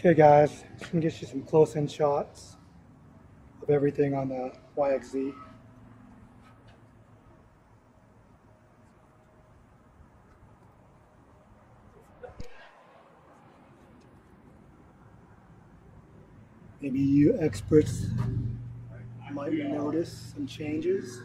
Okay guys, just gonna get you some close-in shots of everything on the YXZ. Maybe you experts might notice some changes.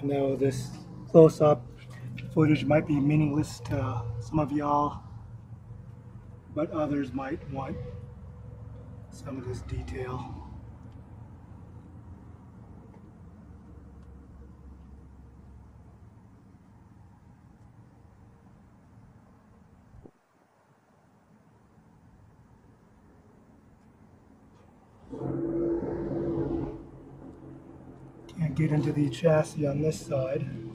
I know this close-up footage might be meaningless to some of y'all, but others might want some of this detail. Can't get into the chassis on this side.